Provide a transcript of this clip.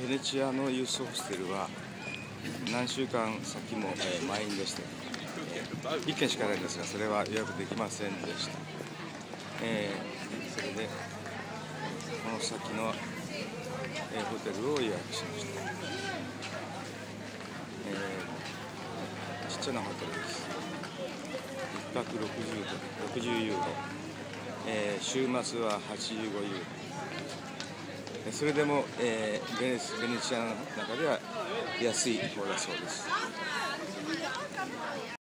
ベネチアのユースホステルは何週間先も、満員でして、1軒しかないんですがそれは予約できませんでした、えー、それでこの先の、え、ホテルを予約しました、えー、ちっちゃなホテルです。1泊60 60ユーロ、えー、週末は85ユーロ。それでも、えー、ベネベネチアの中では安い方だそうです。